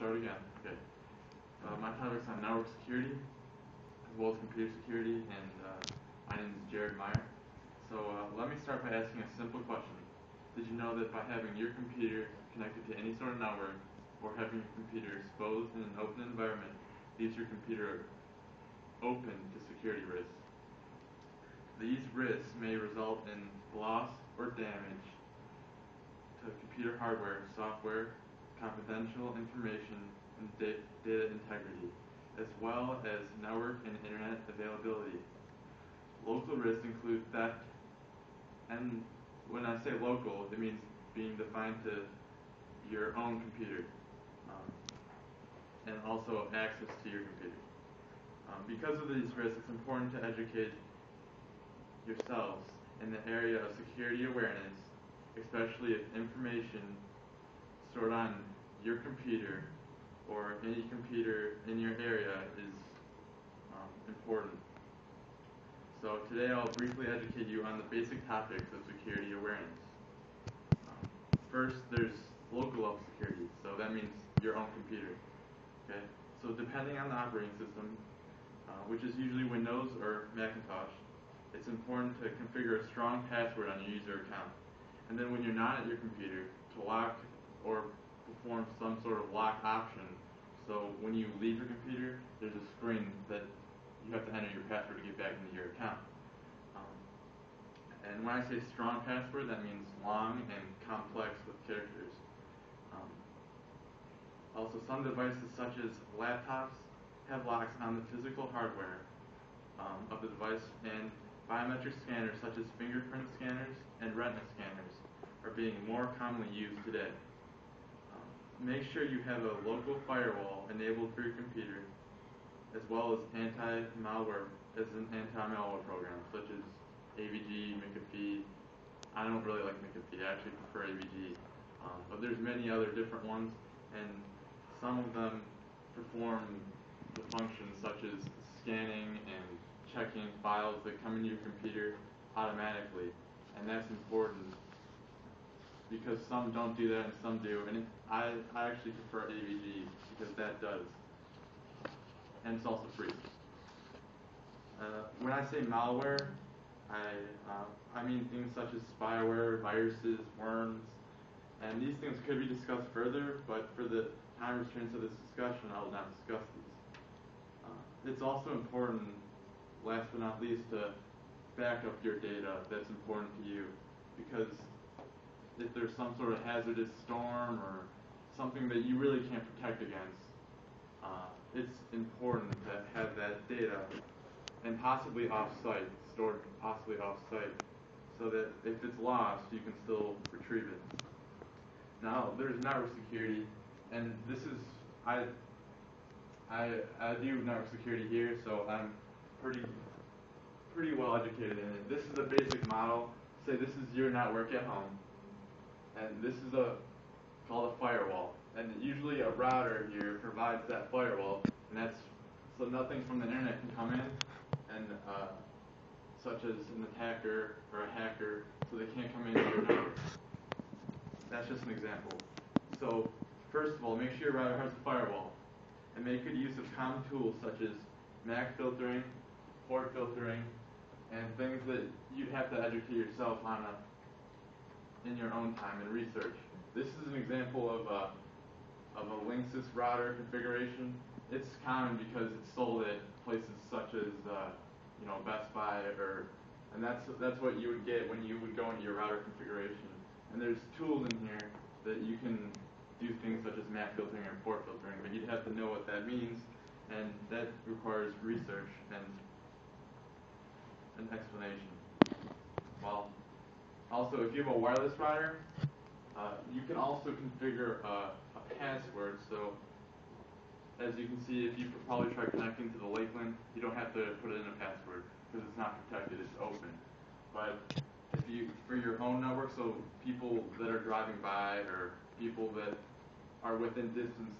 start again. Okay. Uh, my topic's on network security, as well as computer security, and uh, my name is Jared Meyer. So uh, let me start by asking a simple question. Did you know that by having your computer connected to any sort of network, or having your computer exposed in an open environment, leaves your computer open to security risks? These risks may result in loss or damage to computer hardware, software, confidential information, and data integrity, as well as network and internet availability. Local risks include theft, and when I say local, it means being defined to your own computer, um, and also access to your computer. Um, because of these risks, it's important to educate yourselves in the area of security awareness, especially if information stored on your computer or any computer in your area is um, important. So today I'll briefly educate you on the basic topics of security awareness. Um, first, there's local level security, so that means your own computer. Okay, so depending on the operating system, uh, which is usually Windows or Macintosh, it's important to configure a strong password on your user account. And then when you're not at your computer, to lock or perform some sort of lock option. So when you leave your computer, there's a screen that you have to enter your password to get back into your account. Um, and when I say strong password, that means long and complex with characters. Um, also, some devices such as laptops have locks on the physical hardware um, of the device, and Biometric scanners such as fingerprint scanners and retina scanners are being more commonly used today. Make sure you have a local firewall enabled for your computer, as well as anti-malware as an anti-malware program such as AVG, McAfee. I don't really like McAfee. I actually prefer AVG. Um, but there's many other different ones, and some of them perform the functions such as scanning and checking files that come into your computer automatically, and that's important because some don't do that and some do, and I, I actually prefer AVG because that does, and it's also free. Uh, when I say malware, I, uh, I mean things such as spyware, viruses, worms, and these things could be discussed further, but for the time restraints of this discussion, I will not discuss these. Uh, it's also important last but not least, to back up your data that's important to you. Because if there's some sort of hazardous storm or something that you really can't protect against, uh, it's important to have that data and possibly off-site, stored possibly off-site, so that if it's lost, you can still retrieve it. Now, there's network security, and this is, I, I, I do network security here, so I'm pretty pretty well educated in it. This is a basic model. Say this is your network at home, and this is a called a firewall. And usually a router here provides that firewall, and that's so nothing from the internet can come in, and uh, such as an attacker or a hacker, so they can't come into your network. That's just an example. So first of all, make sure your router has a firewall, and make good use of common tools such as MAC filtering, port filtering, and things that you'd have to educate yourself on a, in your own time and research. This is an example of a, of a Linksys router configuration. It's common because it's sold at places such as uh, you know Best Buy or and that's that's what you would get when you would go into your router configuration. And there's tools in here that you can do things such as MAC filtering or port filtering, but you'd have to know what that means, and that requires research and an explanation. Well, also, if you have a wireless router, uh, you can also configure a, a password. So, as you can see, if you probably try connecting to the Lakeland, you don't have to put in a password because it's not protected, it's open. But if you, for your own network, so people that are driving by or people that are within distance